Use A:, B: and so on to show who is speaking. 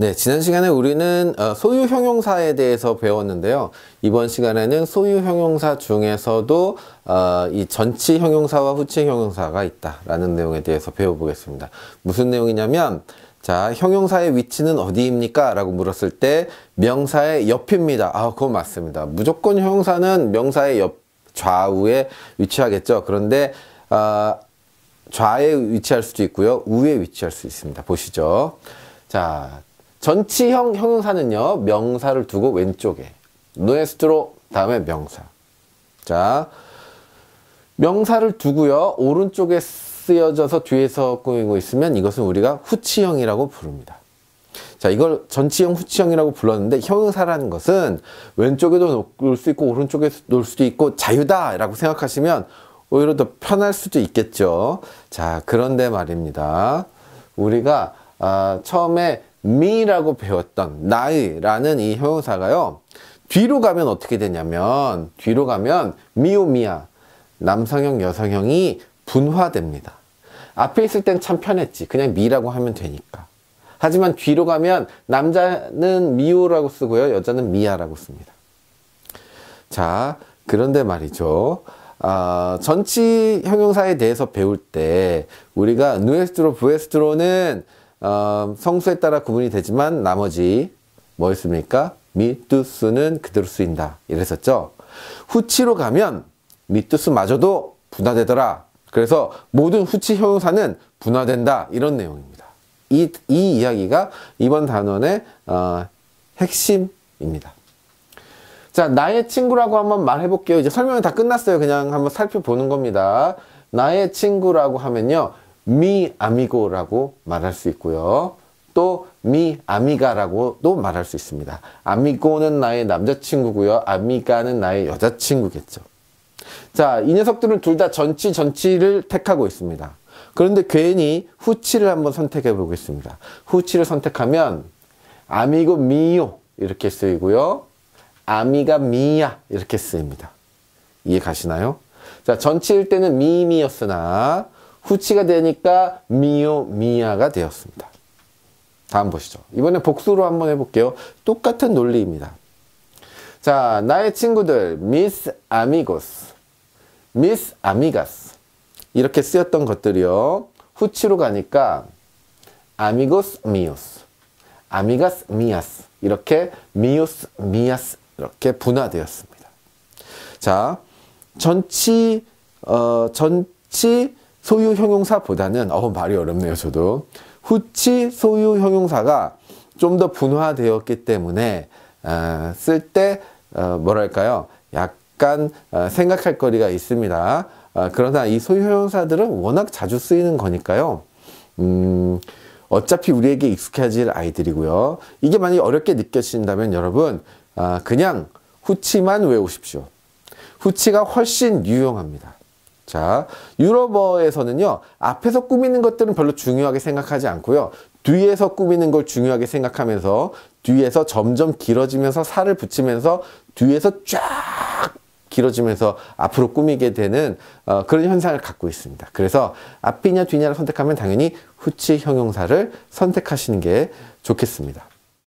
A: 네, 지난 시간에 우리는 어, 소유 형용사에 대해서 배웠는데요. 이번 시간에는 소유 형용사 중에서도 어, 이 전치 형용사와 후치 형용사가 있다라는 내용에 대해서 배워보겠습니다. 무슨 내용이냐면 자, 형용사의 위치는 어디입니까? 라고 물었을 때 명사의 옆입니다. 아, 그건 맞습니다. 무조건 형용사는 명사의 옆 좌우에 위치하겠죠. 그런데 어, 좌에 위치할 수도 있고요. 우에 위치할 수 있습니다. 보시죠. 자, 전치형 형용사는요, 명사를 두고 왼쪽에. 누에스트로 다음에 명사. 자, 명사를 두고요, 오른쪽에 쓰여져서 뒤에서 꾸미고 있으면 이것은 우리가 후치형이라고 부릅니다. 자, 이걸 전치형, 후치형이라고 불렀는데 형용사라는 것은 왼쪽에도 놓을 수 있고 오른쪽에 놓을 수도 있고 자유다 라고 생각하시면 오히려 더 편할 수도 있겠죠. 자, 그런데 말입니다. 우리가 아, 처음에 me라고 배웠던 나이라는 이 형용사가요. 뒤로 가면 어떻게 되냐면 뒤로 가면 미오미야 남성형 여성형이 분화됩니다. 앞에 있을 땐 참 편했지. 그냥 미라고 하면 되니까. 하지만 뒤로 가면 남자는 미오라고 쓰고요. 여자는 미야라고 씁니다. 자, 그런데 말이죠. 아, 전치 형용사에 대해서 배울 때 우리가 누에스트로, 부에스트로는 어, 성수에 따라 구분이 되지만 나머지 뭐였습니까? 미투스는 그대로 쓰인다. 이랬었죠. 후치로 가면 미투스마저도 분화되더라. 그래서 모든 후치 형용사는 분화된다. 이런 내용입니다. 이, 이 이야기가 이번 단원의 어, 핵심입니다. 자, 나의 친구라고 한번 말해볼게요. 이제 설명이 다 끝났어요. 그냥 한번 살펴보는 겁니다. 나의 친구라고 하면요. 미 아미고라고 말할 수 있고요. 또 미 아미가라고도 말할 수 있습니다. 아미고는 나의 남자친구고요. 아미가는 나의 여자친구겠죠. 자, 이 녀석들은 둘 다 전치 전치를 택하고 있습니다. 그런데 괜히 후치를 한번 선택해 보겠습니다. 후치를 선택하면 amigo mío 이렇게 쓰이고요. amiga mía 이렇게 쓰입니다. 이해 가시나요? 자, 전치일 때는 mi, mi였으나 후치가 되니까 mío, mía가 되었습니다. 다음 보시죠. 이번에 복수로 한번 해볼게요. 똑같은 논리입니다. 자, 나의 친구들, mis amigos, mis amigas 이렇게 쓰였던 것들이요. 후치로 가니까 amigos míos, amigas mías 이렇게 míos mías 이렇게 분화되었습니다. 자, 전치 어, 전치 소유 형용사보다는 어 말이 어렵네요 저도. 후치 소유 형용사가 좀 더 분화되었기 때문에 어, 쓸때 어, 뭐랄까요? 약간 어, 생각할 거리가 있습니다. 어, 그러나 이 소유 형용사들은 워낙 자주 쓰이는 거니까요. 음, 어차피 우리에게 익숙해질 아이들이고요. 이게 만약에 어렵게 느껴진다면 여러분 어, 그냥 후치만 외우십시오. 후치가 훨씬 유용합니다 자, 유럽어에서는요, 앞에서 꾸미는 것들은 별로 중요하게 생각하지 않고요. 뒤에서 꾸미는 걸 중요하게 생각하면서 뒤에서 점점 길어지면서 살을 붙이면서 뒤에서 쫙 길어지면서 앞으로 꾸미게 되는 어, 그런 현상을 갖고 있습니다. 그래서 앞이냐 뒤냐를 선택하면 당연히 후치 형용사를 선택하시는 게 좋겠습니다.